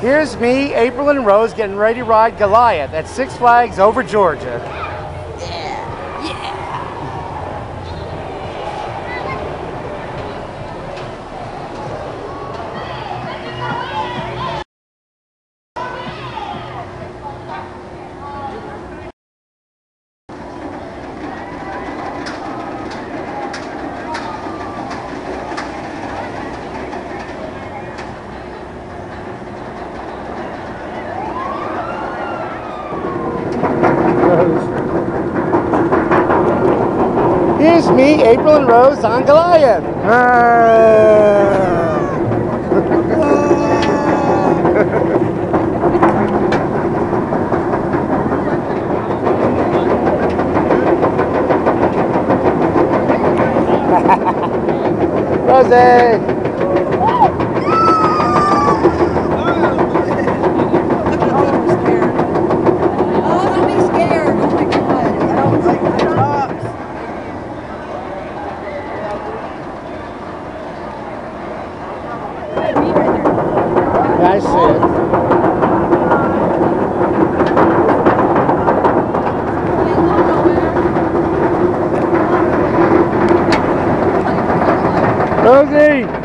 Here's me, April and Rose getting ready to ride Goliath at Six Flags over Georgia. Here's me, April and Rose on Goliath. Rosie! See it. Rosie!